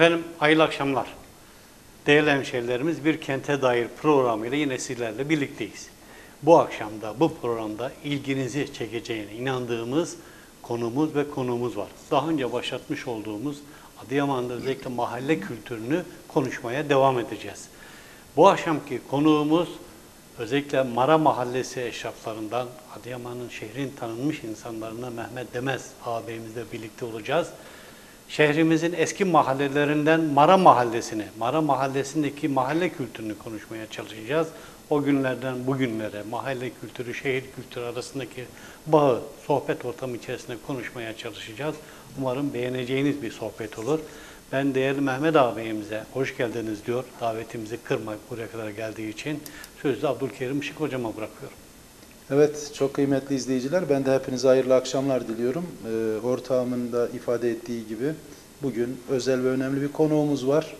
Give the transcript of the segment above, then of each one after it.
Efendim hayırlı akşamlar. Değerli hemşehrilerimiz bir kente dair programıyla yine sizlerle birlikteyiz. Bu akşamda bu programda ilginizi çekeceğine inandığımız konumuz ve konuğumuz var. Daha önce başlatmış olduğumuz Adıyaman'da özellikle mahalle kültürünü konuşmaya devam edeceğiz. Bu akşamki konuğumuz özellikle Mara Mahallesi eşraflarından Adıyaman'ın şehrin tanınmış insanlarından Mehmet Demez ağabeyimizle birlikte olacağız. Şehrimizin eski mahallelerinden Mara Mahallesi'ne, Mara Mahallesi'ndeki mahalle kültürünü konuşmaya çalışacağız. O günlerden bugünlere mahalle kültürü, şehir kültürü arasındaki bağı sohbet ortamı içerisinde konuşmaya çalışacağız. Umarım beğeneceğiniz bir sohbet olur. Ben değerli Mehmet ağabeyimize hoş geldiniz diyor. Davetimizi kırmayıp buraya kadar geldiği için sözü Abdülkerim Şık hocama bırakıyorum. Evet, çok kıymetli izleyiciler. Ben de hepinize hayırlı akşamlar diliyorum. Ee, ortağımın da ifade ettiği gibi bugün özel ve önemli bir konuğumuz var.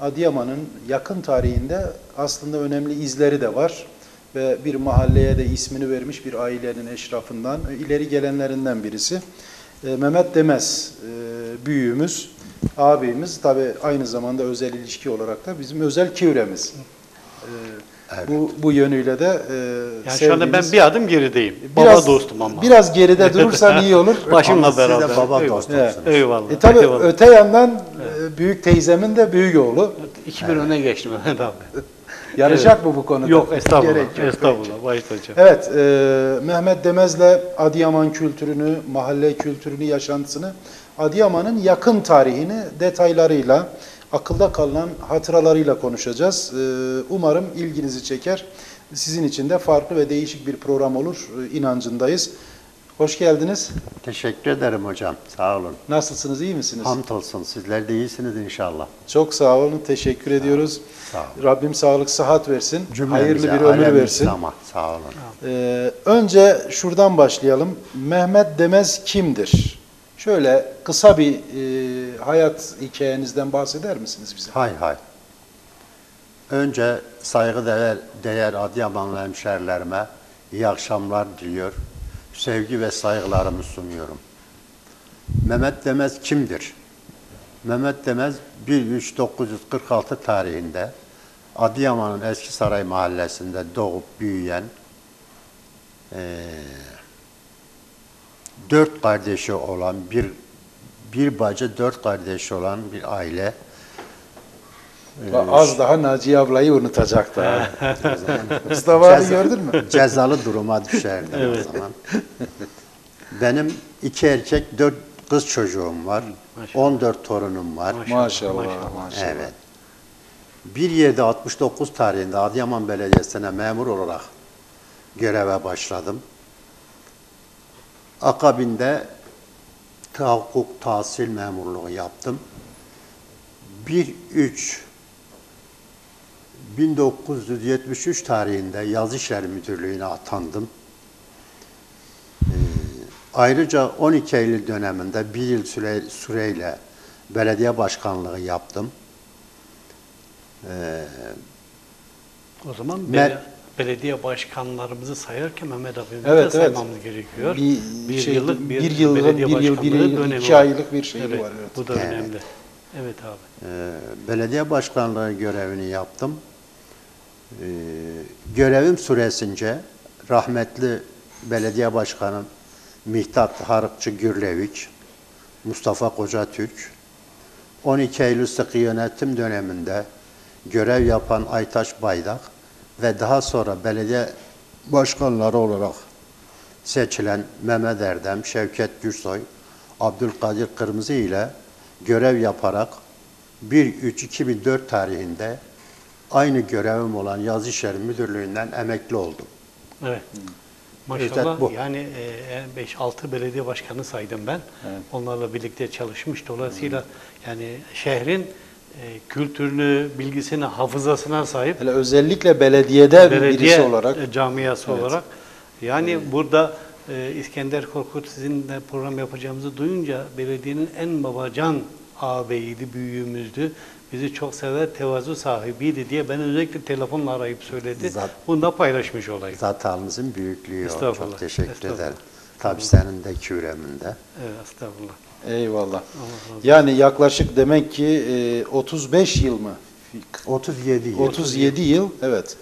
Adıyaman'ın yakın tarihinde aslında önemli izleri de var. Ve bir mahalleye de ismini vermiş bir ailenin eşrafından, ileri gelenlerinden birisi. Ee, Mehmet Demez e, büyüğümüz, abimiz. Tabi aynı zamanda özel ilişki olarak da bizim özel kivremiz. Ee, Bu, bu yönüyle de e, Yani şu anda ben sevdiğimiz- bir adım gerideyim. Baba dostum ama. Biraz geride durursan iyi olur. Başımla siz de beraber. baba Eyvallah. dostumsunuz. Eyvallah. E tabi eyvallah. öte yandan e, büyük teyzemin de büyük oğlu. İki bir öne geçtim Mehmet abi. Yarışacak mı bu konuda? Yok estağfurullah. Gerek yok. estağfurullah. Vahit hocam. Evet, e, Mehmet Demez'le Adıyaman kültürünü, mahalle kültürünü, yaşantısını, Adıyaman'ın yakın tarihini detaylarıyla, akılda kalan hatıralarıyla konuşacağız. E, umarım ilginizi çeker. Sizin için de farklı ve değişik bir program olur e, inancındayız. Hoş geldiniz. Teşekkür ederim hocam. Sağ olun. Nasılsınız, iyi misiniz? Hamdolsun. Sizler de iyisiniz inşallah. Çok sağ olun, teşekkür ediyoruz. Sağ olun. Rabbim sağlık, sıhhat versin, Cümlemize, hayırlı bir ömür versin. İslam'a. Sağ olun. Ee, önce şuradan başlayalım. Mehmet Demez kimdir? Şöyle kısa bir e, hayat hikayenizden bahseder misiniz bize? Hay hay. Önce saygıdeğer değer Adıyamanlı hemşerilerime iyi akşamlar diliyor. Sevgi ve saygılarımı sunuyorum. Mehmet Demez kimdir? Mehmet Demez 13946 tarihinde Adıyaman'ın Eski Saray mahallesinde doğup büyüyen eee, dört kardeşi olan bir bir bacı dört kardeşi olan bir aile. Az daha Naciye ablayı unutacaktı. Mustafa abi gördün mü? Cezalı duruma düşerdim o zaman. Benim iki erkek, dört kız çocuğum var. Maşallah. 14 torunum var. Maşallah. Maşallah, Maşallah. maşallah. Evet. 1.7.69 tarihinde Adıyaman Belediyesi'ne memur olarak göreve başladım. Akabinde tahakkuk tahsil memurluğu yaptım. 1.3 1973 tarihinde Yazı İşleri Müdürlüğü'ne atandım. Ee, ayrıca 12 Eylül döneminde bir yıl süre, süreyle belediye başkanlığı yaptım. Ee, O zaman Mer- belediye başkanlarımızı sayarken Mehmet abimizi Evet, de evet. saymamız gerekiyor. Bir, şey, yıllık bir, yılın, belediye bir yıl, bir başkanlığı yıl, dönemi iki aylık bir şey Evet, var. Evet. Bu da Evet. önemli. Evet abi. e, belediye başkanlığı görevini yaptım. Ee, görevim süresince rahmetli belediye başkanım Mihtat Harıkçı Gürlevik, Mustafa Kocatürk, 12 Eylül sıkı yönetim döneminde görev yapan Aytaş Baydak ve daha sonra belediye başkanları olarak seçilen Mehmet Erdem, Şevket Gürsoy, Abdülkadir Kırmızı ile görev yaparak 1-3-2004 tarihinde aynı görevim olan Yazı İşleri Müdürlüğü'nden emekli oldum. Evet. Maşallah bu. yani 5-6 belediye başkanı saydım ben. Onlarla birlikte çalışmış. Dolayısıyla yani şehrin e, kültürünü, bilgisini, hafızasına sahip Hele özellikle belediyede belediye birisi olarak e, camiası Evet. olarak. Yani burada e, İskender Korkut sizinle program yapacağımızı duyunca belediyenin en babacan ağabeyiydi, büyüğümüzdü. Bizi çok sever, tevazu sahibiydi diye ben özellikle telefonla arayıp söyledi. Zat- Bunu da paylaşmış olayım. Zat halınızın büyüklüğü o. Çok teşekkür ederim. Tabii senin de küreminde. Evet, estağfurullah. Eyvallah. Yani yaklaşık demek ki e, 35 yıl mı? 37 yıl. 37 yıl evet.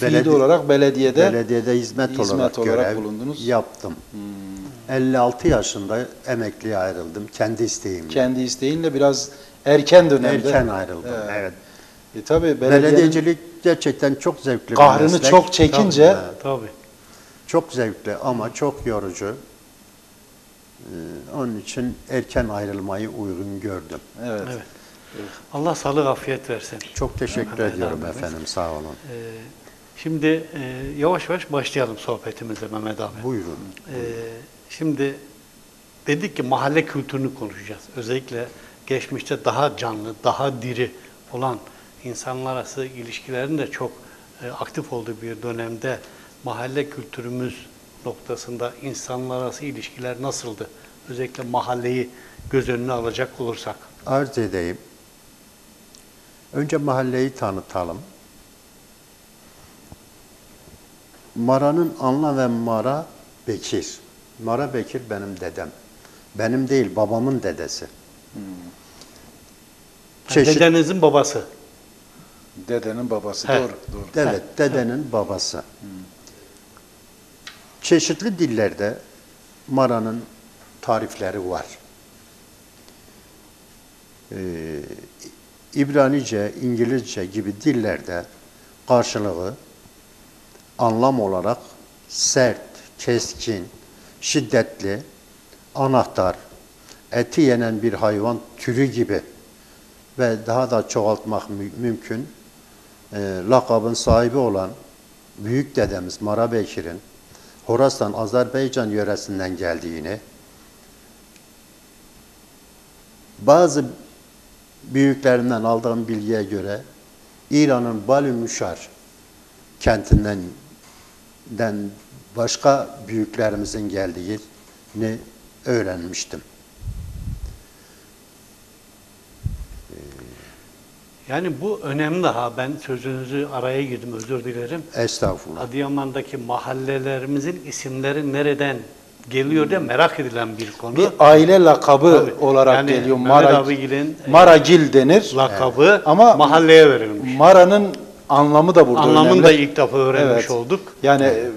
Fiili Beledi- olarak belediyede Belediyede hizmet, hizmet olarak, olarak görev bulundunuz. Hmm. yaptım. 56 yaşında emekliye ayrıldım. Kendi isteğimle. kendi isteğinle biraz erken dönemde. Erken ayrıldım. Evet. Evet. E, tabii Belediyecilik gerçekten çok zevkli bir kahrını meslek. çok çekince Tabii, Tabii. Çok zevkli ama çok yorucu. Ee, onun için erken ayrılmayı uygun gördüm. evet. Evet. Allah sağlık afiyet versin. Çok teşekkür Mehmet ediyorum abimiz. efendim. Sağ olun. Ee, şimdi e, yavaş yavaş başlayalım sohbetimize Mehmet abi. Buyurun. Ee, şimdi dedik ki mahalle kültürünü konuşacağız. Özellikle geçmişte daha canlı, daha diri olan insanlar arası ilişkilerin de çok e, aktif olduğu bir dönemde mahalle kültürümüz noktasında insanlar arası ilişkiler nasıldı? Özellikle mahalleyi göz önüne alacak olursak. Arz edeyim. Önce mahalleyi tanıtalım. Mara'nın Anla ve Mara Bekir. Mara Bekir benim dedem. Benim değil, babamın dedesi. Çeşit- Dedenizin babası. Dedenin babası He. doğru. doğru. Evet, dedenin babası. Çeşitli dillerde Mara'nın tarifleri var. Ee, İbranice, İngilizce gibi dillerde karşılığı anlam olarak sert, keskin, şiddetli, anahtar, eti yenen bir hayvan türü gibi ve daha da çoğaltmak mü- mümkün e, lakabın sahibi olan büyük dedemiz Mara Bekir'in Horasan, Azerbaycan yöresinden geldiğini, bazı büyüklerinden aldığım bilgiye göre İran'ın Balümüşar kentinden den başka büyüklerimizin geldiğini öğrenmiştim. Yani bu önemli ha. Ben sözünüzü araya girdim özür dilerim. Estağfurullah. Adıyaman'daki mahallelerimizin isimleri nereden geliyor diye merak edilen bir konu. Bir aile lakabı Tabii. olarak Yani geliyor. Mara, abigilin, e, Maragil denir. lakabı Ama- mahalleye verilmiş. Mara'nın anlamı da burada Anlamını önemli. da ilk defa öğrenmiş Evet. olduk. Yani e,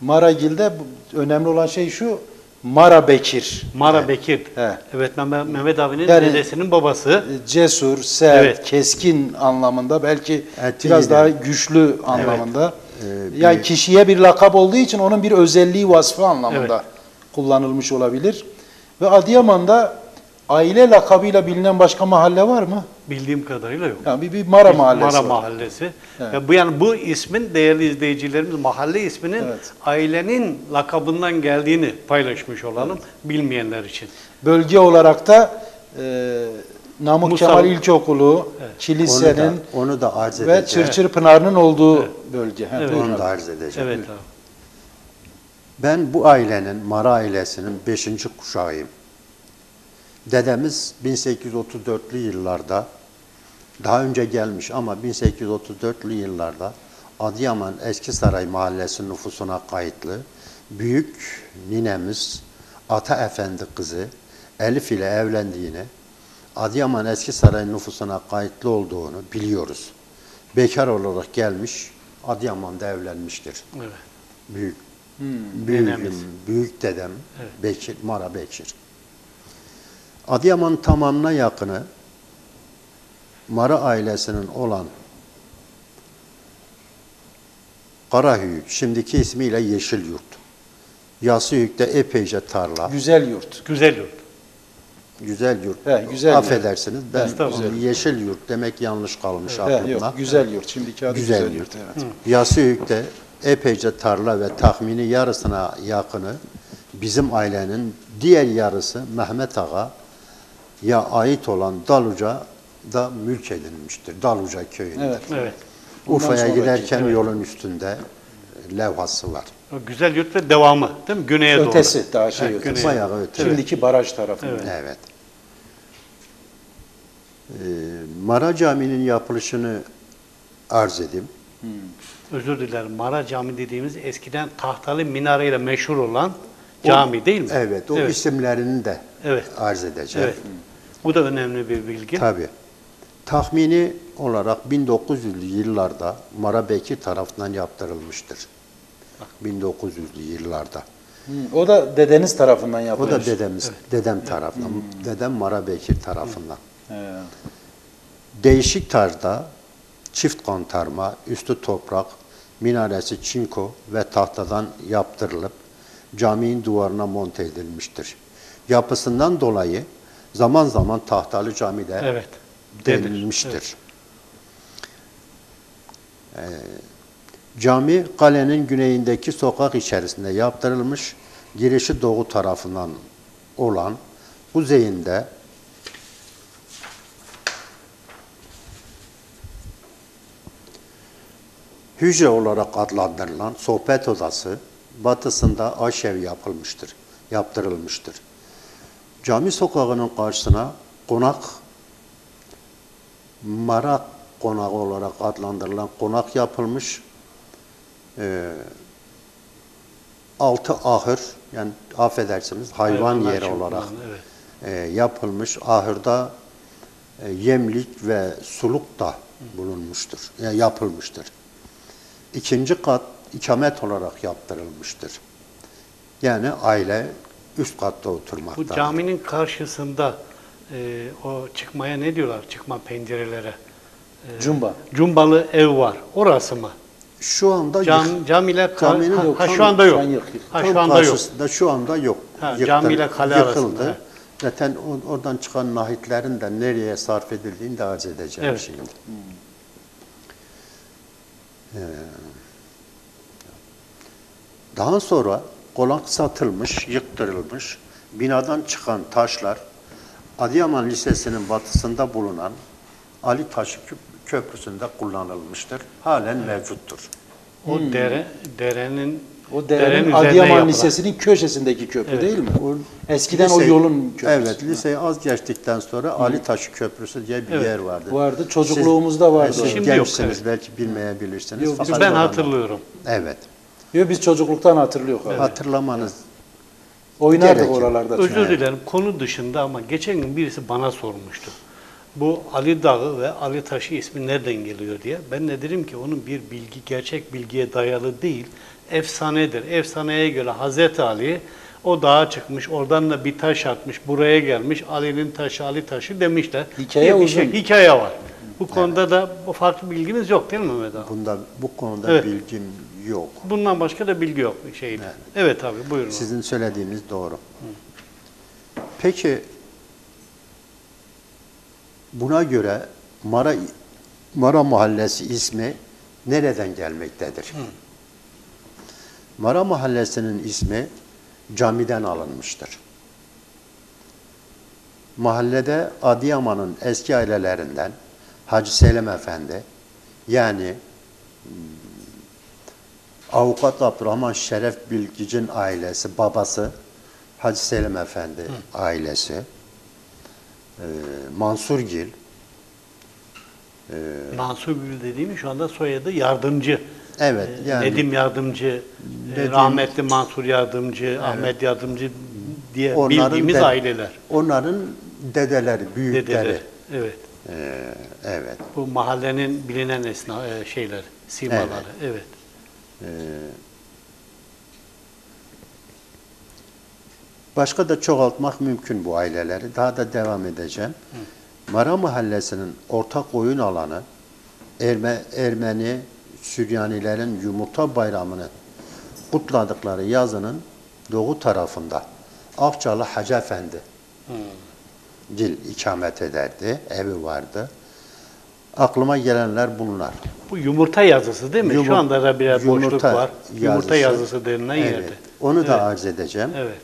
Maragil'de bu- önemli olan şey şu, Mara Bekir. Mara Bekir. He. Evet Mehmet, Mehmet abinin Yani- dedesinin babası. E, Cesur, sert, Evet. keskin anlamında belki Eti biraz daha güçlü anlamında. Ee, yani bir- kişiye bir lakap olduğu için onun bir özelliği vasfı anlamında kullanılmış olabilir. Ve Adıyaman'da aile lakabıyla bilinen başka mahalle var mı? Bildiğim kadarıyla yok. Yani bir, bir Mara mahallesi Mara var. Mahallesi. Evet. Ve bu yani bu ismin değerli izleyicilerimiz mahalle isminin Evet. ailenin lakabından geldiğini paylaşmış olalım bilmeyenler için. Bölge olarak da e, Namık Musa- Kemal İlkokulu, Evet. Onu kilisenin da, onu da arz ve. Çırçır Pınarı'nın olduğu bölge. Ha, Evet. buyurun Onu da arz edeceğim. Evet abi. Ben bu ailenin, Mara ailesinin beşinci kuşağıyım. Dedemiz 1834'lü yıllarda, daha önce gelmiş ama 1834'lü yıllarda Adıyaman Eskisaray Mahallesi nüfusuna kayıtlı büyük ninemiz Ata Efendi kızı Elif ile evlendiğini, Adıyaman Eskisaray nüfusuna kayıtlı olduğunu biliyoruz. Bekar olarak gelmiş, Adıyaman'da evlenmiştir. Evet. Büyük Hmm. Nenemiz. büyük dedem Evet. Bekir, Mara Bekir. Adıyaman tamamına yakını Mara ailesinin olan Karahüyük, şimdiki ismiyle Yeşilyurt. Yasıyük'te epeyce tarla, Güzel yurt. Güzel yurt. güzel yurt. He, güzel. Affedersiniz, ben Estağfurullah. Yeşil yurt demek yanlış kalmış He, aklımda. yok, güzel yurt. Şimdiki adı Güzel güzel, yurt. yurt. Evet. Yasıyük'te epeyce tarla ve tahmini yarısına yakını bizim ailenin diğer yarısı Mehmet Ağa'ya ait olan Daluca da mülk edilmiştir. Daluca köyünde. Evet. Evet. Sonraki, giderken evet. yolun üstünde levhası var. O Güzel yurt ve devamı değil mi? Güneye doğru. Ötesi daha şey Evet, ötesi. Bayağı öte. Şimdiki baraj tarafında. Evet. Evet. Ee, Mara Camii'nin yapılışını arz edeyim. Özür dilerim. Mara Cami dediğimiz eskiden tahtalı minareyle meşhur olan cami değil mi? Evet, o isimlerinin de Evet. arz edeceğim. Evet. Bu da önemli bir bilgi. Tabii. Tahmini olarak 1900'lü yıllarda Marabeki tarafından yaptırılmıştır. 1900'lü yıllarda. Hı, O da dedeniz tarafından O yapılmış. da dedemiz, dedem tarafından, dedem Marabekir tarafından. He. Değişik tarzda çift kontarma, üstü toprak, minaresi çinko ve tahtadan yaptırılıp caminin duvarına monte edilmiştir. Yapısından dolayı zaman zaman tahtalı cami de Evet. denilmiştir. Evet. Cami kalenin güneyindeki sokak içerisinde yaptırılmış, girişi doğu tarafından olan kuzeyinde hücre olarak adlandırılan sohbet odası batısında aşev yapılmıştır, yaptırılmıştır. Cami sokağının karşısına konak Marak konağı olarak adlandırılan konak yapılmış. Ee, altı ahır yani affedersiniz hayvan Hayvanlar yeri olarak evet. e, yapılmış. Ahırda e, yemlik ve suluk da bulunmuştur, e, yapılmıştır. İkinci kat ikamet olarak yaptırılmıştır. Yani aile üst katta oturmaktadır. Bu caminin karşısında e, o çıkmaya ne diyorlar? Çıkma pencerelere. E, Cumba. Cumbalı ev var. Orası mı? Şu anda Cam, yık- camiyle Caminin ha, yok, ha, şu anda yok. yok, yok. Ha şu anda yok. karşısında şu anda yok. Ha, Yıktı- cami ile kale yıkıldı. arasında. Zaten oradan çıkan nahitlerin de nereye sarf edildiğini de arz edeceğim Evet. şimdi. Ee, daha sonra konak satılmış, yıktırılmış. Binadan çıkan taşlar Adıyaman Lisesi'nin batısında bulunan Ali Taşı Kö- Köprüsü'nde kullanılmıştır. Halen mevcuttur. O dere derenin O derenin derenin Adıyaman yapılan. Lisesi'nin köşesindeki köprü Evet. değil mi? O Eskiden o lise- yolun köprüsü. Evet, liseyi az geçtikten sonra Ali Taşı Köprüsü diye bir Evet. yer vardı. Vardı, çocukluğumuzda vardı Siz, o. Şimdi yok, gençsiniz, evet. belki bilmeyebilirsiniz. Yok, Fakat ben o hatırlıyorum. Evet. Yo, biz çocukluktan hatırlıyoruz. abi. Hatırlamanız Oynardık Gerekir. oralarda. çünkü. Özür dilerim konu dışında ama geçen gün birisi bana sormuştu. Bu Ali Dağı ve Ali Taşı ismi nereden geliyor diye. Ben de dedim ki onun bir bilgi, gerçek bilgiye dayalı değil, efsanedir. Efsaneye göre Hazreti Ali o dağa çıkmış, oradan da bir taş atmış, buraya gelmiş, Ali'nin taşı, Ali taşı demişler. Hikaye bir uzun. hikaye var. Bu konuda da bu farklı bilginiz yok değil mi Mehmet abi? bunda bu konuda Evet. bilgim yok. Bundan başka da bilgi yok şeyde. Evet, abi buyurun. Sizin söylediğiniz doğru. Peki buna göre Mara Mara Mahallesi ismi nereden gelmektedir? Mara Mahallesi'nin ismi camiden alınmıştır. Mahallede Adıyaman'ın eski ailelerinden Hacı Selim Efendi yani Avukat Abdurrahman Şeref Bilgic'in ailesi, babası Hacı Selim Efendi ailesi, e, Mansur Gil, Mansur Gül dediğim şu anda soyadı yardımcı. Evet, Ee, yani- Nedim Yardımcı, e, Nedim- rahmetli Mansur Yardımcı, Ahmet Yardımcı diye onların bildiğimiz de- aileler, onların dedeleri, büyükleri. dedeler. Evet. E, evet. Bu mahallenin bilinen esna e, şeyler, simaları. Evet. Başka da çoğaltmak mümkün bu aileleri. Daha da devam edeceğim. Mara Mahallesi'nin ortak oyun alanı Erme, Ermeni Süryanilerin yumurta bayramını kutladıkları yazının doğu tarafında Akçalı Hacı Efendi dil ikamet ederdi, evi vardı. Aklıma gelenler bunlar. Bu yumurta yazısı değil mi? Yumur- Şu anda da biraz boşluk yumurta var. Yumurta yazısı denilen evet, yerde. Onu da Evet. arz edeceğim. Evet.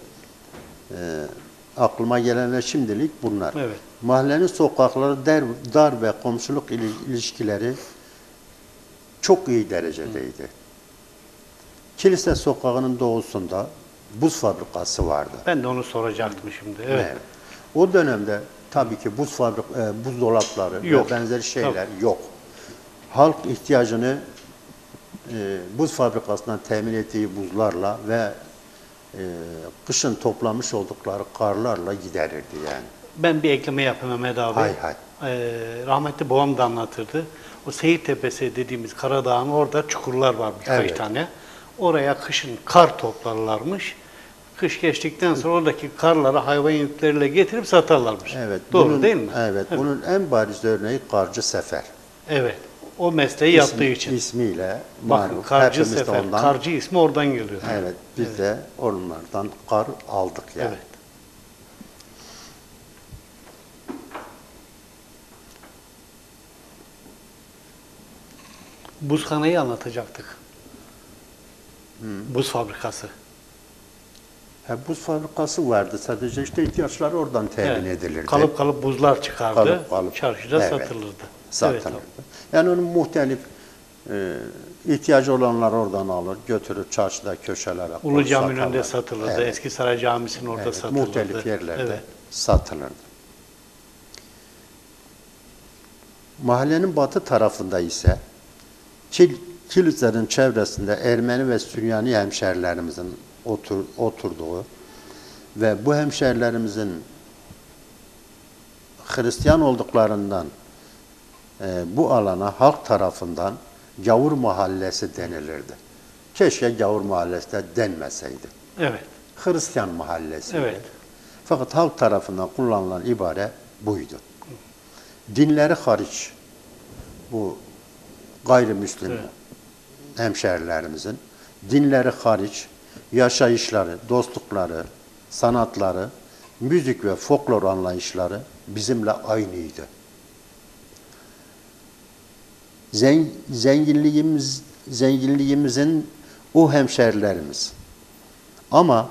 Aklıma gelenler şimdilik bunlar. Evet. Mahallenin sokakları dar, dar ve komşuluk ili- ilişkileri çok iyi derecedeydi. Kilise sokağının doğusunda buz fabrikası vardı. Ben de onu soracaktım şimdi. Evet. Evet. O dönemde tabii ki buz fabrik, e, buzdolapları Yok. ve benzeri şeyler yok. Halk ihtiyacını e, buz fabrikasından temin ettiği buzlarla ve e, kışın toplamış oldukları karlarla giderirdi yani. Ben bir ekleme yapayım Mehmet abi. Hay hay. Ee, rahmetli babam da anlatırdı. O Seyit Tepesi dediğimiz Karadağ'ın orada çukurlar var birkaç Evet. tane. Oraya kışın kar toplarlarmış. Kış geçtikten sonra oradaki karları hayvan yükleriyle getirip satarlarmış. Evet. Doğru bunun- değil mi? Evet. Bunun en bariz örneği Karcı Sefer. Evet. O mesleği yaptığı İsmi- için. ismiyle Bakın malum. Karcı Hepimiz Sefer. ondan- Karcı ismi oradan geliyor. Evet. Biz de onlardan kar aldık yani. Evet. Buzhanayı anlatacaktık. Buz fabrikası. Ha, buz fabrikası vardı sadece işte ihtiyaçları oradan temin Evet. edilirdi. Kalıp kalıp buzlar çıkardı. Kalıp kalıp. Çarşıda Evet. satılırdı. satılırdı. Evet, yani onun muhtelif e, ihtiyacı olanlar oradan alır, götürür çarşıda köşelere Ulu Cami'nin önünde satılırdı. Evet. Eski Saray Camisi'nin orada Evet, satılırdı. muhtelif yerlerde Evet. satılırdı. Mahallenin batı tarafında ise Kil, Kilislerin çevresinde Ermeni ve Süryani hemşerilerimizin otur, oturduğu ve bu hemşerilerimizin Hristiyan olduklarından e, bu alana halk tarafından Gavur Mahallesi denilirdi. Keşke Gavur Mahallesi de denmeseydi. Evet. Hristiyan mahallesi. Evet. Fakat halk tarafından kullanılan ibare buydu. Dinleri hariç bu gayrimüslim Evet. hemşerilerimizin dinleri hariç yaşayışları, dostlukları, sanatları, müzik ve folklor anlayışları bizimle aynıydı. Zen- zenginliğimiz zenginliğimizin o hemşerilerimiz. Ama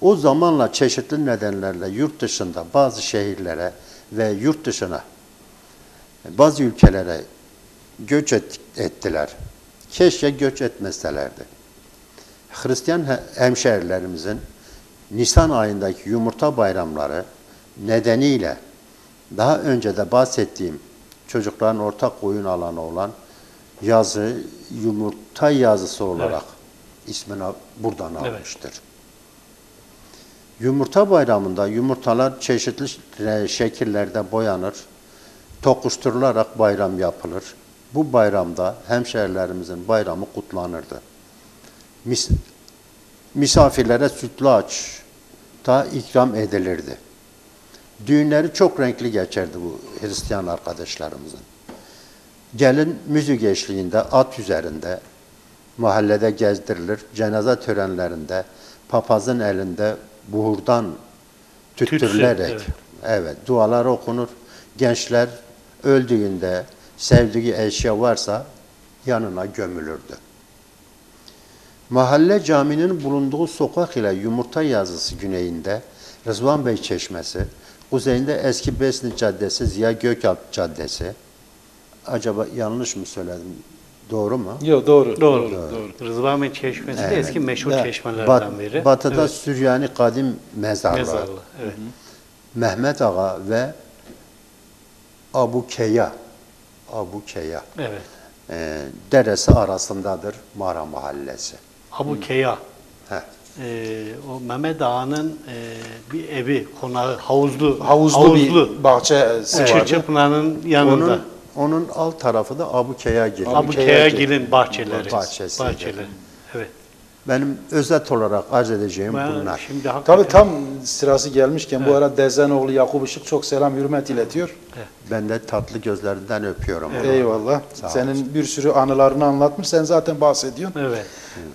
o zamanla çeşitli nedenlerle yurt dışında bazı şehirlere ve yurt dışına bazı ülkelere göç et- ettiler. Keşke göç etmeselerdi. Hristiyan he- hemşerilerimizin Nisan ayındaki yumurta bayramları nedeniyle daha önce de bahsettiğim çocukların ortak oyun alanı olan yazı yumurta yazısı olarak ismini buradan Evet. almıştır. Yumurta bayramında yumurtalar çeşitli şekillerde boyanır, tokuşturularak bayram yapılır. Bu bayramda hemşerilerimizin bayramı kutlanırdı. Mis- misafirlere sütlaç da ikram edilirdi. Düğünleri çok renkli geçerdi bu Hristiyan arkadaşlarımızın. Gelin müzik eşliğinde at üzerinde mahallede gezdirilir. Cenaze törenlerinde papazın elinde buhurdan tüttürülerek evet. evet. dualar okunur. Gençler öldüğünde sevdiği eşya varsa yanına gömülürdü. Mahalle caminin bulunduğu sokak ile Yumurta Yazısı güneyinde Rızvan Bey Çeşmesi, kuzeyinde Eski Besni Caddesi, Ziya Gökalp Caddesi. Acaba yanlış mı söyledim? Doğru mu? Yok doğru. Doğru. Doğru. Rızvan Bey Çeşmesi de Evet. eski meşhur Evet. çeşmelerden Bat- biri. Batıda Evet. Süryani Kadim Mezarlığı. Mezarlı. Evet. Mehmet Ağa ve Abu Keya. Abu Keya. Evet. e, deresi arasındadır Mara Mahallesi. Abu Keya. Heh. Ee, o Mehmet Ağa'nın e, bir evi, konağı, havuzlu. Havuzlu, bir bahçesi vardı. Çırçıpınar'ın yanında. Onun onun alt tarafı da Abu Keyagil. Abu Keya Keyagil'in bahçeleri. Bahçesiydi. Bahçeleri. Evet. Benim özet olarak arz edeceğim Ben bunlar. şimdi hakikaten Tabii tam sırası gelmişken bu ara Dezenoğlu Yakup Işık çok selam hürmet iletiyor. Ben de tatlı gözlerinden öpüyorum. onu. Eyvallah. Sağ. Senin bir sürü anılarını anlatmış. Sen zaten bahsediyorsun. Evet.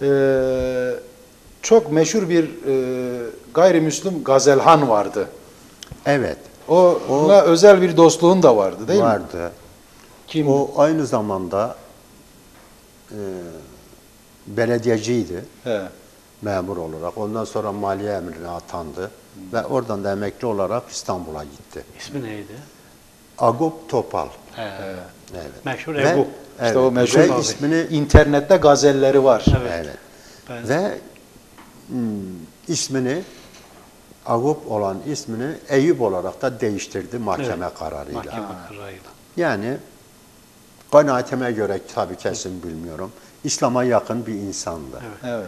Ee, çok meşhur bir e, gayrimüslim gazelhan vardı. Evet, Onunla özel bir dostluğun da vardı değil mi? vardı. Kim? O aynı zamanda e, belediyeciydi, He. memur olarak. Ondan sonra maliye emrine atandı ve oradan da emekli olarak İstanbul'a gitti. İsmi neydi? Agop Topal. He. Evet. Meşhur Ve- Egu. İşte o meşhur ve tabii. ismini İnternette gazelleri var. Evet. evet. Ben- Ve hmm, ismini Agop olan ismini Eyüp olarak da değiştirdi mahkeme kararıyla. Mahkeme kararıyla. Yani kanaatime göre tabii kesin bilmiyorum. İslam'a yakın bir insandı. Evet.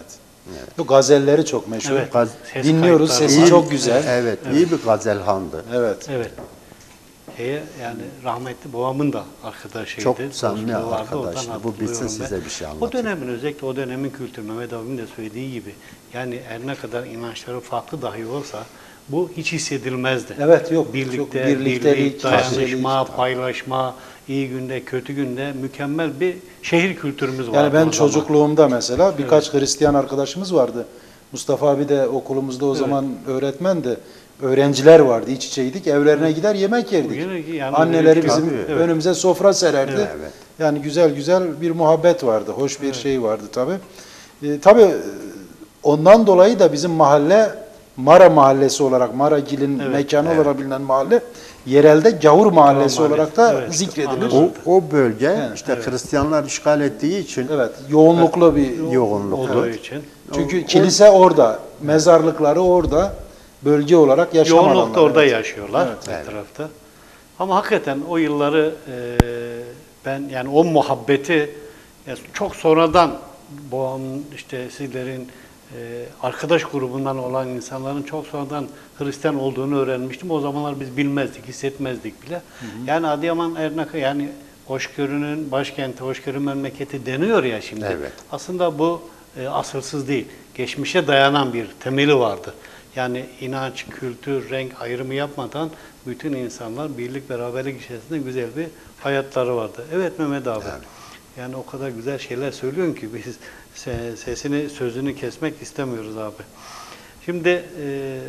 Evet. Bu gazelleri çok meşhur. Evet. Gaz- Ses Dinliyoruz, sesi var. çok güzel. Evet, iyi bir gazelhandı. Evet. Evet. Şeye, yani rahmetli babamın da arkadaşıydı. Çok samimi arkadaştı. Bu ben. size bir şey O anlatayım. dönemin özellikle o dönemin kültürü Mehmet abimin de söylediği gibi yani her ne kadar inançları farklı dahi olsa bu hiç hissedilmezdi. Evet, yok. Birlikte, Çok birliktelik, birlik, dayanışma, paylaşma, iyi günde, kötü günde mükemmel bir şehir kültürümüz vardı. Yani ben o zaman. çocukluğumda mesela birkaç Hristiyan arkadaşımız vardı. Mustafa abi de okulumuzda o zaman öğretmendi. Öğrenciler vardı, iç içeydik. Evlerine gider yemek yerdik. Yani Anneleri bizim Tabii. Evet. önümüze sofra sererdi. Evet. Evet. Yani güzel güzel bir muhabbet vardı. Hoş bir şey vardı tabii. E, tabii ondan dolayı da bizim mahalle Mara Mahallesi olarak, Maragil'in Evet. mekanı olarak bilinen mahalle yerelde Gavur Mahallesi Gavur olarak da evet. zikredilir. O, o bölge Evet, işte Hristiyanlar işgal ettiği için Evet, yoğunluklu bir yoğunluklu. olduğu için. Çünkü kilise orada, mezarlıkları orada, bölge olarak yaşam Yoğunlukta alanları. orada Evet. yaşıyorlar Evet. etrafta. Ama hakikaten o yılları e, ben yani o muhabbeti ya çok sonradan babamın işte sizlerin e, arkadaş grubundan olan insanların çok sonradan Hristiyan olduğunu öğrenmiştim. O zamanlar biz bilmezdik, hissetmezdik bile. Yani Adıyaman Ernaka yani hoşgörünün başkenti, hoşgörü memleketi deniyor ya şimdi. Evet. Aslında bu e, asılsız değil. Geçmişe dayanan bir temeli vardı. Yani inanç, kültür, renk ayrımı yapmadan bütün insanlar birlik beraberlik içerisinde güzel bir hayatları vardı. Evet Mehmet abi. Yani o kadar güzel şeyler söylüyorsun ki biz sesini, sözünü kesmek istemiyoruz abi. Şimdi e,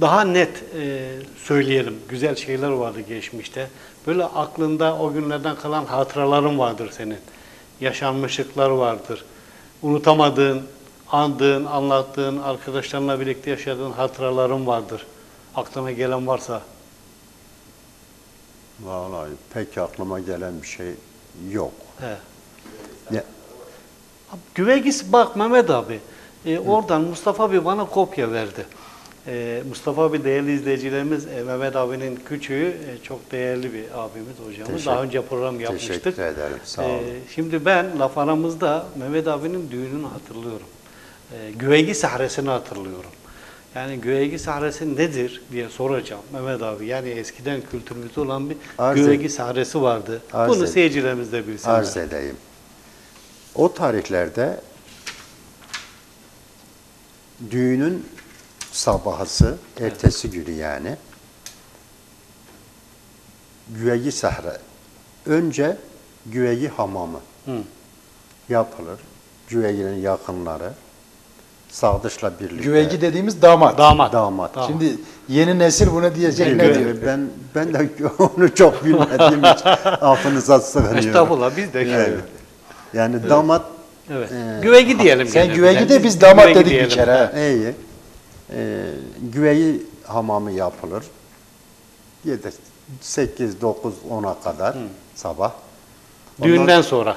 daha net e, söyleyelim. Güzel şeyler vardı geçmişte. Böyle aklında o günlerden kalan hatıraların vardır senin. Yaşanmışlıklar vardır. Unutamadığın, andığın, anlattığın, arkadaşlarınla birlikte yaşadığın hatıraların vardır. Aklına gelen varsa. Vallahi pek aklıma gelen bir şey yok. He. Ya, Güvegis bak Mehmet abi. e, oradan Mustafa abi bana kopya verdi. E, Mustafa abi değerli izleyicilerimiz e, Mehmet abinin küçüğü e, çok değerli bir abimiz hocamız. Teşekkür- Daha önce program yapmıştık. teşekkür ederim, sağ olun. E, şimdi ben laf aramızda Mehmet abinin düğününü hatırlıyorum. E, Güvegi sahresini hatırlıyorum. Yani Güvegi sahresi nedir diye soracağım Mehmet abi. Yani eskiden kültürümüzde olan bir Arz Güvegi et. sahresi vardı. Arz Bunu seyircilerimiz de bilsinler. arz edeyim. O tarihlerde düğünün sabahısı, ertesi günü yani güveyi sahra. Önce güveyi hamamı Hı. yapılır. Güveyinin yakınları Sağdış'la birlikte. Güvegi dediğimiz damat. Damat. Damat. Damat. Şimdi yeni nesil buna diyecek ne Güveyi- diyor? Ben ben de onu çok bilmediğim için affınıza sığınıyorum. Estağfurullah biz de Evet. Yani damat Evet. Ee, güvegi diyelim. Sen güvegi de biz damat güvegi dedik bir diyelim. kere. ha. iyi. Ee, güveyi hamamı yapılır. 7 8 9 10'a kadar sabah. Ondan- Düğünden sonra.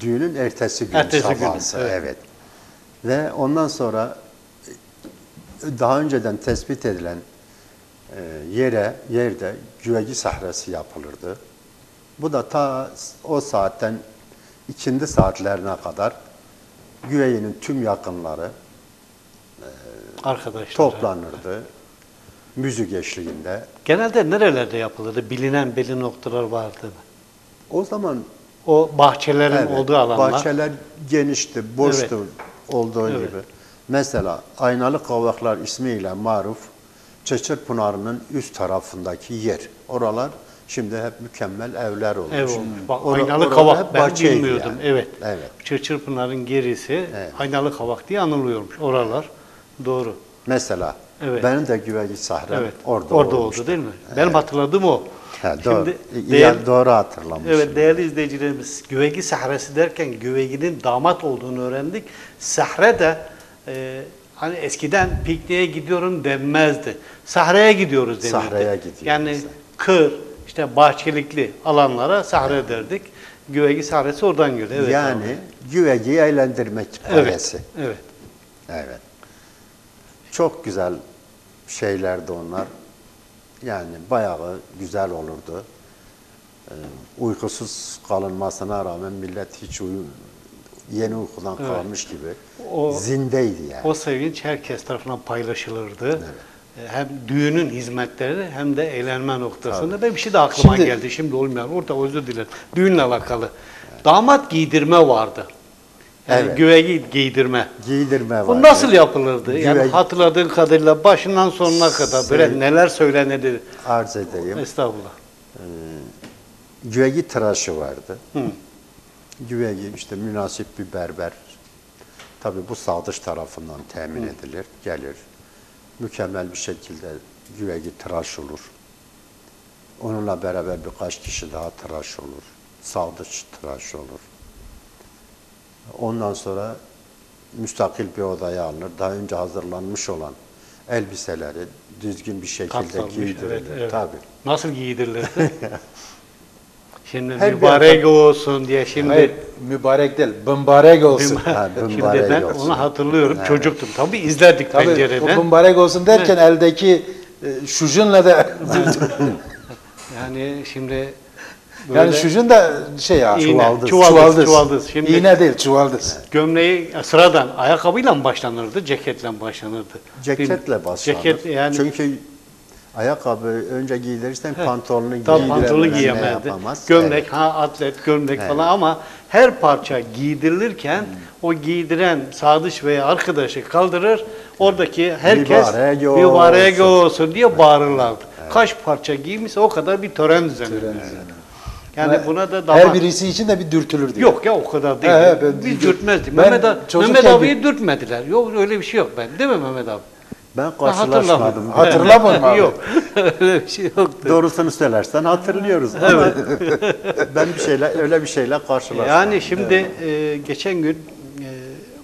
düğünün ertesi günü Ertesi günü, sabahsı, evet. evet. Ve ondan sonra e, daha önceden tespit edilen e, yere yerde güvegi sahrası yapılırdı. Bu da ta o saatten ikindi saatlerine kadar güveyinin tüm yakınları Arkadaşlar. toplanırdı. Müzik eşliğinde. Genelde nerelerde yapılırdı? Bilinen belli noktalar vardı mı? O zaman O bahçelerin Evet, olduğu alanlar. Bahçeler genişti, boştu olduğu Evet. gibi. Mesela Aynalı Kavaklar ismiyle maruf Çeçirpınarı'nın üst tarafındaki yer. Oralar şimdi hep mükemmel evler olmuş. Ev olmuş. Bak, Ora- aynalı kavak ben bilmiyordum. yani. Evet. Evet. Çırçırpınar'ın gerisi Evet. aynalı kavak diye anılıyormuş. Oralar. Doğru. Mesela Evet. benim de güveci sahrem Evet. orada, Orada olmuştu. oldu değil mi? Benim hatırladığım o. Ha, doğru. Şimdi değer- doğru hatırlamışsın. Evet değerli izleyicilerimiz güvegi sahresi derken güveginin damat olduğunu öğrendik. Sahre de e, hani eskiden pikniğe gidiyorum denmezdi. Sahraya gidiyoruz denirdi. Sahraya gidiyoruz. Yani kır, işte bahçelikli alanlara sahre derdik. Güvegi sahresi oradan geliyor. Evet, yani abi. güveciyi eğlendirmek evet, evet. Evet. Çok güzel şeylerdi onlar. Yani bayağı güzel olurdu. Ee, uykusuz kalınmasına rağmen millet hiç uyu, yeni uykudan Evet. kalmış gibi O- zindeydi yani. O sevinç herkes tarafından paylaşılırdı. E, Hem düğünün hizmetleri hem de eğlenme noktasında. Ben bir şey de aklıma Şimdi- geldi. Şimdi olmuyor. Orada özür dilerim. Düğünle alakalı. Damat giydirme vardı. Yani Evet. güveyi giydirme. Giydirme var. Bu nasıl yapılırdı? Yani Güve- hatırladığın kadarıyla başından sonuna kadar böyle Şey- neler söylenirdi? Arz edeyim. Estağfurullah. Güvegi tıraşı vardı. Hı. Güvegi işte münasip bir berber. Tabi bu sağdış tarafından temin edilir, gelir. Mükemmel bir şekilde güvegi tıraş olur. Onunla beraber birkaç kişi daha tıraş olur. Sağdış tıraş olur. Ondan sonra müstakil bir odaya alınır. Daha önce hazırlanmış olan elbiseleri düzgün bir şekilde Katlanmış, giydirilir. evet, evet. Tabii. Nasıl giydirilirdi? Şimdi Her bir mübarek adam- olsun diye şimdi Hayır, mübarek değil, bımbarek olsun. Ha, Şimdi mübarek ben olsun. onu hatırlıyorum. Evet. Çocuktum. Tabii izlerdik Tabii pencereden. bu mübarek olsun derken eldeki e, şujunla da Yani şimdi böyle yani şujun da şey ya İğne, çuvaldız. çuvaldız, çuvaldız. Şimdi- İğne değil çuvaldız. gömleği sıradan ayakkabıyla mı başlanırdı, ceketle mi başlanırdı? Ceketle başlanır. Ceket yani Çünkü ayakkabı önce giydirirsen pantolonu Tabii giydiremez, pantolonu giyemezdi. yapamaz. Gömlek, Evet. ha atlet, gömlek Evet. falan ama her parça giydirilirken o giydiren sadıç veya arkadaşı kaldırır. Oradaki herkes Mübarek mübarek olsun. olsun diye bağırırlardı. Kaç parça giymişse o kadar bir tören düzenlenirdi. Yani Ve buna da damat... Her birisi için de bir dürtülür diyor. Yok ya o kadar değil. He, he, ben- Biz dürtmezdik. ben Mehmet, a- çocukken Mehmet abiyi dürtmediler. Yok öyle bir şey yok ben. Değil mi Mehmet abi? Ben karşılaşmadım. Hatırlamıyorum abi. yok. öyle bir şey yoktu. Doğrusunu söylersen hatırlıyoruz ama ben bir şeyle öyle bir şeyle karşılaşmadım. Yani şimdi e, geçen gün e,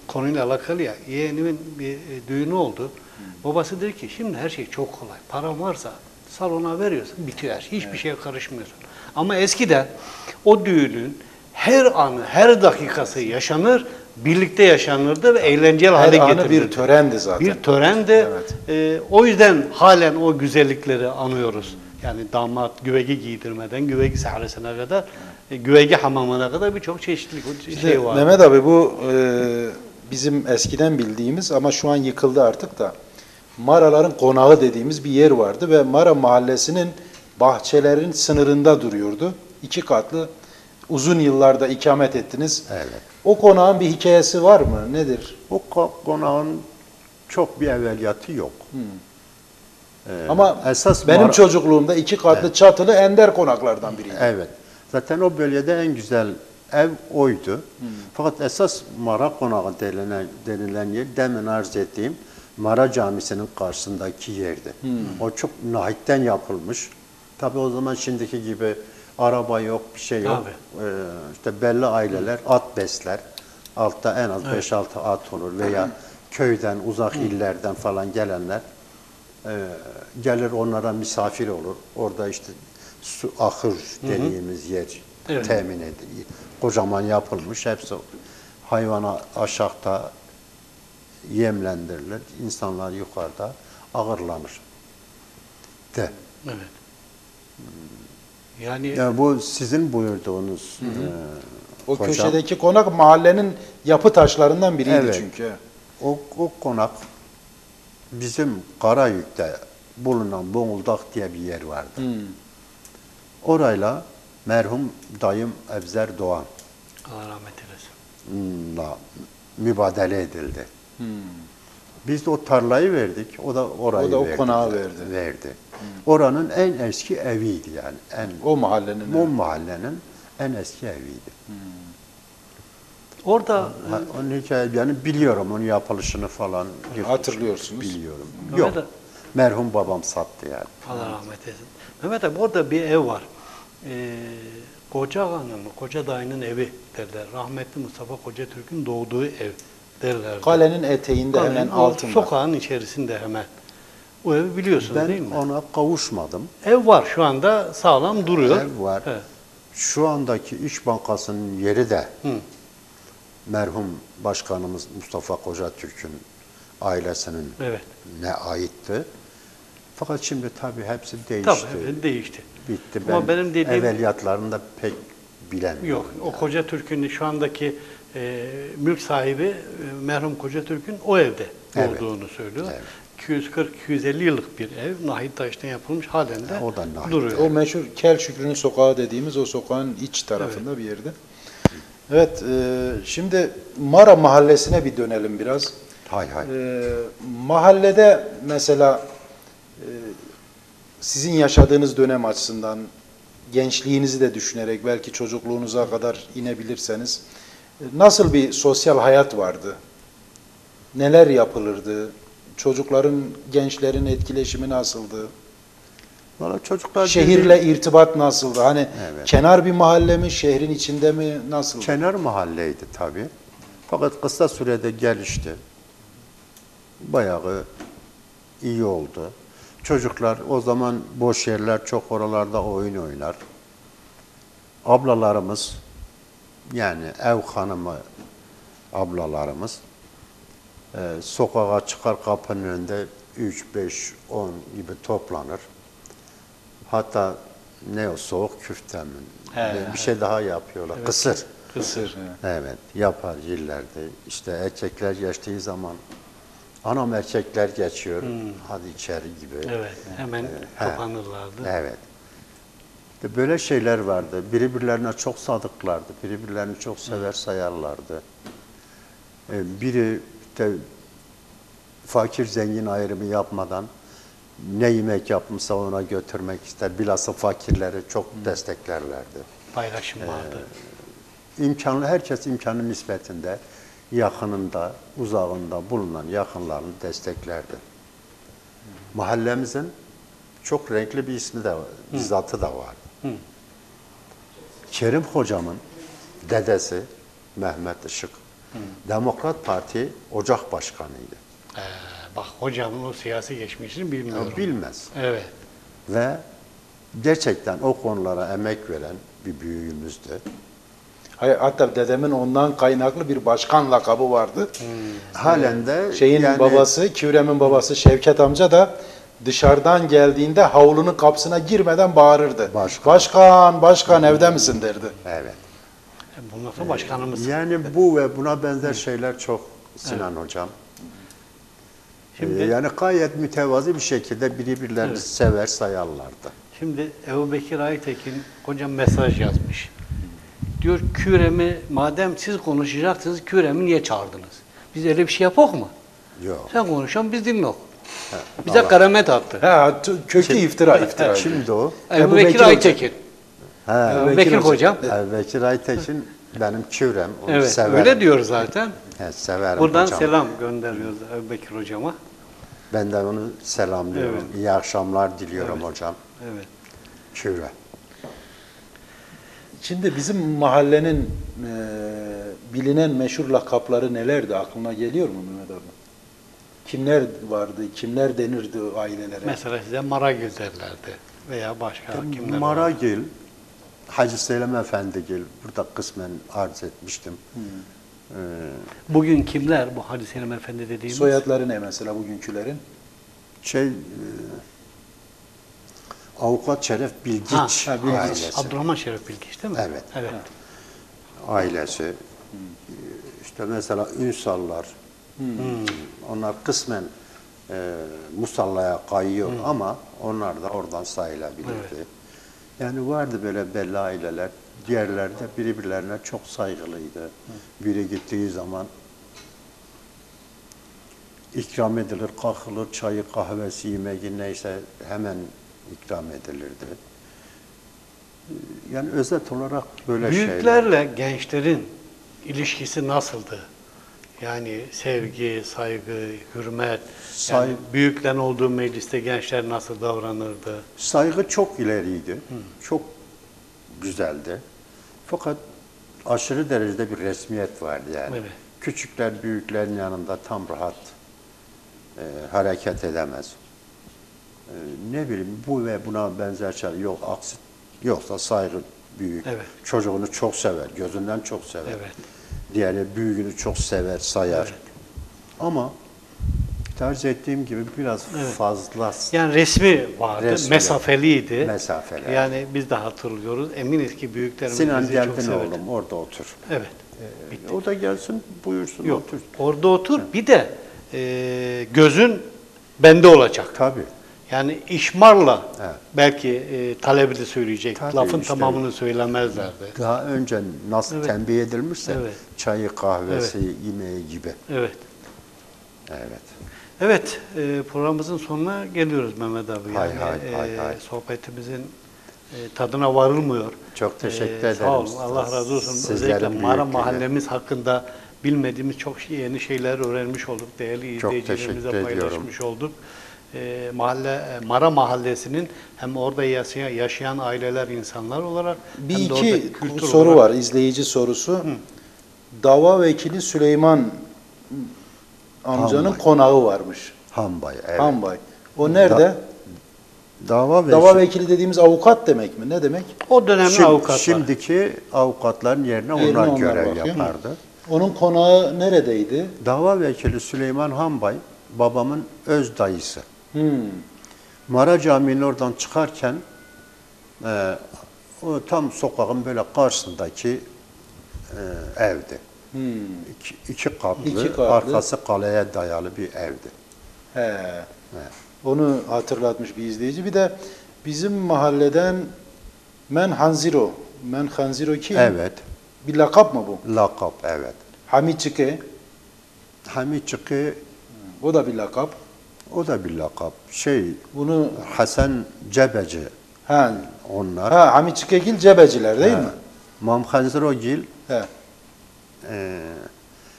konuyla alakalı ya yeğenimin bir e, düğünü oldu. Babası dedi ki şimdi her şey çok kolay. Paran varsa salona veriyorsun bitiyor her şey. Hiçbir şeye karışmıyorsun. Ama eskiden o düğünün her anı, her dakikası yaşanır, birlikte yaşanırdı ve eğlenceli Her hale anı getirilirdi. bir törendi zaten. Bir törendi. Evet. E, o yüzden halen o güzellikleri anıyoruz. Yani damat güvegi giydirmeden güvegi sahnesine kadar, e, güvegi hamamına kadar birçok çeşitlilik İşte şey var. Mehmet abi bu e, bizim eskiden bildiğimiz ama şu an yıkıldı artık da Maraların konağı dediğimiz bir yer vardı ve Mara mahallesinin bahçelerin sınırında duruyordu. İki katlı uzun yıllarda ikamet ettiniz. Evet. O konağın bir hikayesi var mı? Nedir? O ko- konağın çok bir evveliyatı yok. Ee, Ama esas benim Mara- çocukluğumda iki katlı çatılı ender konaklardan biriydi. Evet. Zaten o bölgede en güzel ev oydu. Fakat esas Mara Konağı denilen, denilen yer demin arz ettiğim Mara Camisi'nin karşısındaki yerdi. O çok nahitten yapılmış. Tabii o zaman şimdiki gibi araba yok, bir şey yok. Ee, işte belli aileler at besler. Altta en az 5-6 at olur veya köyden, uzak illerden falan gelenler e, gelir onlara misafir olur. Orada işte su ahır dediğimiz yer Evet. temin edilir. Kocaman yapılmış. Hepsi hayvana aşağıda yemlendirilir. İnsanlar yukarıda ağırlanır. De. Evet. Yani Yani bu sizin buyurduğunuz e, O hocam, köşedeki konak mahallenin yapı taşlarından biriydi Evet. çünkü. O, o konak bizim Karayük'te bulunan Bonguldak diye bir yer vardı. Hmm. Orayla merhum dayım Ebzer Doğan Allah rahmet eylesin. la mübadele edildi. Hmm. Biz de o tarlayı verdik, o da orayı O da o verdi. konağı verdi. Verdi. Oranın en eski eviydi yani. En, O mahallenin. o mahallenin en eski eviydi. Orada Ha, Onun hikaye, yani biliyorum onun yapılışını falan. Hatırlıyorsunuz. Biliyorum. Mehmet Yok. Merhum babam sattı yani. Allah rahmet eylesin. Mehmet abi orada bir ev var. Ee, Koca Ağa'nın, Koca Dayı'nın evi derler. Rahmetli Mustafa Koca Türk'ün doğduğu ev derler. Kalenin eteğinde hemen altında. Sokağın içerisinde hemen. O evi biliyorsunuz Ben değil mi? ona kavuşmadım. Ev var şu anda sağlam duruyor. Ev var. Evet. Şu andaki İş Bankası'nın yeri de Hı. merhum başkanımız Mustafa Koca Türk'ün ailesinin Evet. ne aitti. Fakat şimdi tabii hepsi değişti. Tabii evet, değişti. Bitti. Ama Ben benim dediğim- evveliyatlarını da pek bilemiyorum. Yok, o Koca Türk'ün şu andaki e, mülk sahibi e, merhum Koca Türk'ün o evde Evet. olduğunu söylüyor. Evet. 240-250 yıllık bir ev, nahit taştan yapılmış halen de O da nahit. duruyor. O meşhur Kel Şükrü'nün sokağı dediğimiz o sokağın iç tarafında bir yerde. Evet, e, şimdi Mara Mahallesi'ne bir dönelim biraz. Hay hay. E, mahallede mesela e, sizin yaşadığınız dönem açısından gençliğinizi de düşünerek belki çocukluğunuza kadar inebilirseniz nasıl bir sosyal hayat vardı? Neler yapılırdı? Çocukların, gençlerin etkileşimi nasıldı? Valla çocuklar Şehirle irtibat nasıldı? Hani Evet. kenar bir mahalle mi, şehrin içinde mi, nasıl? kenar mahalleydi tabii. Fakat kısa sürede gelişti. Bayağı iyi oldu. Çocuklar o zaman boş yerler çok oralarda oyun oynar. Ablalarımız yani ev hanımı ablalarımız e, sokağa çıkar kapının önünde 3, 5, 10 gibi toplanır. Hatta ne o soğuk küfte mi? He, bir şey daha yapıyorlar. Kısır. Kısır. Evet, yapar yerlerde. İşte erkekler geçtiği zaman anam erkekler geçiyor. Hadi içeri gibi. Evet, hemen He. kapanırlardı. Evet. İşte böyle şeyler vardı. Birbirlerine çok sadıklardı. Birbirlerini çok sever sayarlardı. Ee, Biri işte fakir zengin ayrımı yapmadan ne yemek yapmışsa ona götürmek ister. Bilhassa fakirleri çok desteklerlerdi. Paylaşım vardı. İmkanlı herkes imkanı nispetinde yakınında, uzağında bulunan yakınlarını desteklerdi. Mahallemizin çok renkli bir ismi de var, bizzatı da Kerim hocamın dedesi Mehmet Işık, Demokrat Parti Ocak Başkanıydı. Ee, bak hocamın o siyasi geçmişini bilmiyorum. O bilmez. Evet. Ve gerçekten o konulara emek veren bir büyüğümüzdü. Hayır, Hatta dedemin ondan kaynaklı bir başkan lakabı vardı. Halen de Şeyin yani- babası, Küvrem'in babası Şevket amca da dışarıdan geldiğinde havlunun kapısına girmeden bağırırdı. Başkan. başkan, başkan evde misin derdi. Evet. Bundan sonra başkanımız. Yani bu ve buna benzer şeyler çok Sinan Hocam. Şimdi- Ee, yani gayet mütevazi bir şekilde birbirlerini Evet. sever sayarlardı. Şimdi Ebu Bekir Aytekin hocam mesaj yazmış. Diyor Kürem'i madem siz konuşacaksınız Kürem'i niye çağırdınız? Biz öyle bir şey yapak mı? Yok. Sen konuşan biz dinliyoruz. Bize karamet attı. Ha, kökü iftira, iftira. Şimdi o. Ebu, Bekir, Bekir Aytekin. He, Ebu Bekir Bekir hocam. Ebu Bekir Aytekin benim küvrem. Onu Evet severim. öyle diyor zaten. He, severim Buradan hocam. selam gönderiyoruz Ebu Bekir hocama. Ben de onu selamlıyorum. Evet. İyi akşamlar diliyorum hocam. Evet. Küre. Şimdi bizim mahallenin e, bilinen meşhur lakapları nelerdi? Aklına geliyor mu Mehmet abi? Kimler vardı? Kimler denirdi ailelere? Mesela size Maragül derlerdi. Veya başka kimler vardı? Maragil, Hacı Selim Efendigil, burada kısmen arz etmiştim. Ee, Bugün kimler bu Hadi Selim Efendi dediğimiz? Soyadları ne mesela bugünkülerin? şey, e, Avukat Şeref Bilgiç, Ha, ha, Bilgiç. ailesi. Abdurrahman Şeref Bilgiç değil mi? Evet. Evet. ailesi. İşte mesela Ünsallar, onlar kısmen e, Musalla'ya kayıyor ama onlar da oradan sayılabilirdi. Evet. Yani vardı böyle belli aileler. Diğerleri de birbirlerine çok saygılıydı. Biri gittiği zaman ikram edilir, kalkılır, çayı, kahvesi, yemeği neyse hemen ikram edilirdi. Yani özet olarak böyle şeyler. Büyüklerle gençlerin ilişkisi nasıldı? Yani sevgi, saygı, hürmet. Say- Yani büyüklerin olduğu mecliste gençler nasıl davranırdı? Saygı çok ileriydi. Çok güzeldi. Fakat aşırı derecede bir resmiyet vardı yani. Evet. Küçükler büyüklerin yanında tam rahat e, hareket edemez. E, ne bileyim bu ve buna benzer şeyler yok aksi yoksa saygı büyük. Evet. Çocuğunu çok sever, gözünden çok sever. Evet. Diğeri büyüğünü çok sever, sayar. Evet. Ama Tercih ettiğim gibi biraz fazla Yani resmi vardı, Resmi. mesafeliydi. Mesafeli. Yani biz de hatırlıyoruz. Eminiz ki büyüklerimiz Sinan bizi çok geldin severdi. oğlum orada otur. Evet. O da gelsin buyursun Yok. otur. Orada otur. Bir de e, gözün bende olacak. Tabii. Yani işmarla Evet. belki e, talebi de söyleyecek. Tabii Lafın işte. tamamını söylemezlerdi. Daha önce nasıl Evet. tembih edilmişse Evet. çayı, kahvesi, yemeği gibi. Evet. Evet. Evet, e, programımızın sonuna geliyoruz Mehmet abi. Hay Yani, hay, hay e, hay. sohbetimizin e, tadına varılmıyor. Çok teşekkür E, ederim. Sağ olun, Allah razı olsun. Sizlerin Özellikle Mara mahallemiz hakkında bilmediğimiz çok şey- yeni şeyler öğrenmiş olduk. Değerli Çok izleyicilerimizle teşekkür ediyorum. paylaşmış olduk. E, mahalle Mara mahallesinin hem orada yaşayan, yaşayan aileler, insanlar olarak Bir hem de iki kültür soru olarak- var, izleyici sorusu. Dava vekili Süleyman amcanın Hanbay. konağı varmış. Hambay. Evet. Hanbay. O nerede? Dava ve Dava vekili dediğimiz avukat demek mi? Ne demek? O dönemin Şimdi- avukatları. Şimdiki avukatların yerine Yerine onlar onlar görev bakıyor. yapardı. Onun konağı neredeydi? Dava vekili Süleyman Hanbay babamın öz dayısı. Hmm. Mara Camii'nin oradan çıkarken e, o tam sokağın böyle karşısındaki e, evdi. Hmm. İki, iki katlı, İki katlı. arkası kaleye dayalı bir evdi. He. Evet. Onu hatırlatmış bir izleyici. Bir de bizim mahalleden Men Hanziro. Men Hanziro kim? Evet, Bir lakap mı bu? lakap evet. Hamit Çike. Hamit Çıkı O da bir lakap. O da bir lakap. Şey, Bunu Hasan Cebeci ha, onlar. ha Hamit Çikegil Cebeciler değil mi? Mamhanzrogil, He. e,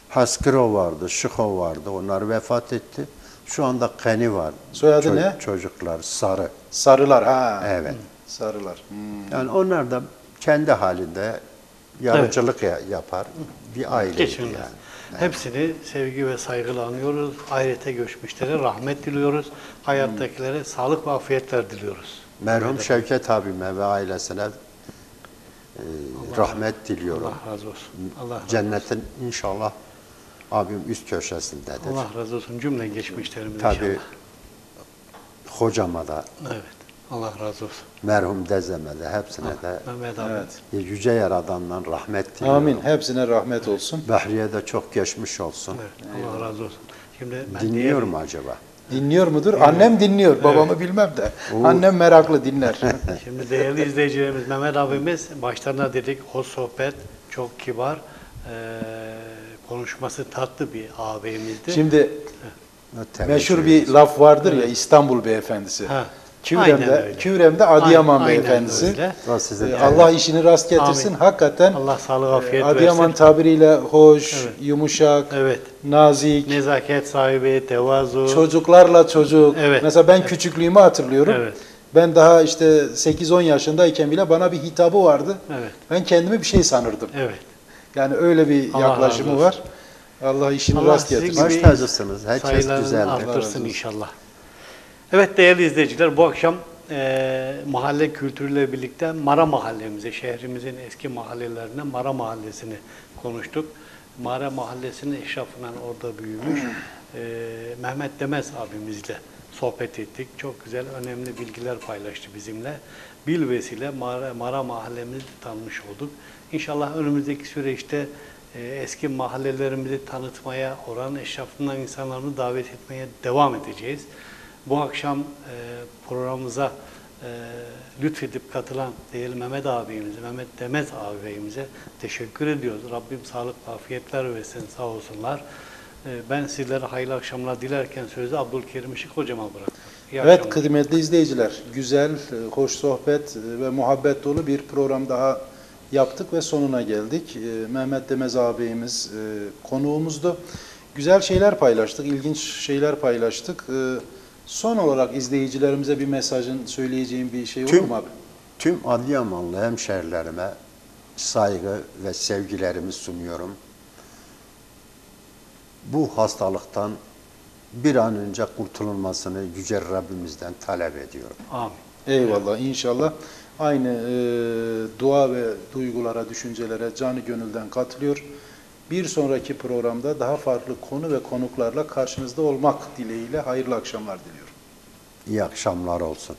Haskiro vardı, Şıko vardı. Onlar vefat etti. Şu anda Keni var. Soyadı ne? Çocuklar, Sarı. Sarılar ha. Evet. Sarılar. Hmm. Yani onlar da kendi halinde yarıcılık ya- yapar. Bir aile yani. Hepsini sevgi ve saygıyla anıyoruz. Ahirete göçmüşlere rahmet diliyoruz. Hayattakilere sağlık ve afiyetler diliyoruz. Merhum Şevket abime ve ailesine e, rahmet diliyorum. Allah razı olsun. Allah razı olsun. Cennetin inşallah abim üst köşesindedir. Allah razı olsun cümle geçmişlerimiz Tabii inşallah. hocama da, Evet. Allah razı olsun. merhum dezeme de, hepsine de Mehmet abi. Evet. yüce yaradandan rahmet diliyorum. Amin. Hepsine rahmet olsun. Bahriye de çok geçmiş olsun. Evet. Allah razı olsun. Şimdi ben Dinliyor mu acaba? Dinliyor mudur? Annem dinliyor. Babamı bilmem de. Annem meraklı dinler. Şimdi değerli izleyicilerimiz Mehmet abimiz başlarına dedik hoş sohbet, çok kibar, eee, konuşması tatlı bir ağabeyimizdi. Şimdi meşhur bir laf vardır ya İstanbul beyefendisi. Ha, Küvrem'de. Küvrem'de Adıyaman Aynen- aynen beyefendisi. öyle. Sizin Ee, Allah işini rast getirsin. Amin. Hakikaten Allah sağlık e, afiyet Adıyaman versin. tabiriyle hoş, Evet. yumuşak, Evet. nazik, Nezaket sahibi, tevazu. çocuklarla çocuk. Evet. Mesela ben küçüklüğümü hatırlıyorum. Evet. Ben daha işte 8-10 yaşındayken bile bana bir hitabı vardı. Evet. Ben kendimi bir şey sanırdım. Evet. Yani öyle bir Allah yaklaşımı var. Allah işini Allah rast getirsin. Baş tacısınız. Herkes güzeldir. Allah arttırsın inşallah. Evet değerli izleyiciler bu akşam e, mahalle kültürüyle birlikte Mara mahallemize, şehrimizin eski mahallelerine Mara mahallesini konuştuk. Mara mahallesinin eşrafından orada büyümüş e, Mehmet Demez abimizle sohbet ettik. Çok güzel, önemli bilgiler paylaştı bizimle. Bil vesile Mara, Mara mahallemizi tanımış olduk. İnşallah önümüzdeki süreçte e, eski mahallelerimizi tanıtmaya, oranın eşrafından insanlarını davet etmeye devam edeceğiz. Bu akşam e, programımıza e, lütfedip katılan değerli Mehmet abimize, Mehmet Demez ağabeyimize teşekkür ediyoruz. Rabbim sağlık afiyetler versin, sağ olsunlar. E, ben sizlere hayırlı akşamlar dilerken sözü Abdülkerim Işık hocama bırakıyorum. İyi Evet akşamlar. kıymetli izleyiciler, güzel, e, hoş sohbet e, ve muhabbet dolu bir program daha yaptık ve sonuna geldik. E, Mehmet Demez ağabeyimiz e, konuğumuzdu. Güzel şeyler paylaştık, ilginç şeyler paylaştık. E, Son olarak izleyicilerimize bir mesajın söyleyeceğim bir şey olur Tüm- mu abi? Tüm Adıyamanlı hemşerilerime saygı ve sevgilerimi sunuyorum. Bu hastalıktan bir an önce kurtululmasını Yüce Rabbimizden talep ediyorum. Amin. Eyvallah inşallah. Aynı e, dua ve duygulara, düşüncelere canı gönülden katılıyor. Bir sonraki programda daha farklı konu ve konuklarla karşınızda olmak dileğiyle hayırlı akşamlar diliyorum. İyi akşamlar olsun.